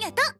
りがとう。